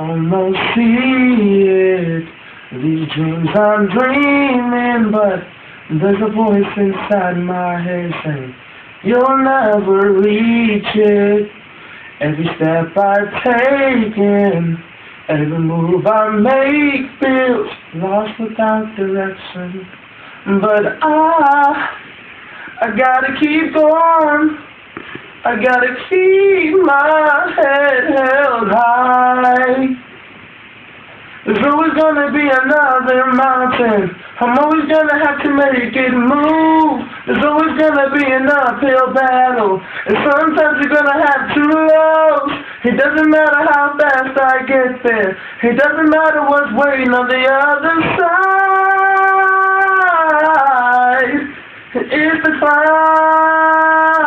almost see it. These dreams I'm dreaming, but there's a voice inside my head saying, You'll never reach it. Every step I've taken, every move I make feels lost without direction. But I, I gotta keep going. I gotta keep my head held high. There's always gonna be another mountain. I'm always gonna have to make it move. There's always gonna be an uphill battle. And sometimes you're gonna have to lose. It doesn't matter how fast I get there. It doesn't matter what's waiting on the other side. It's the climb.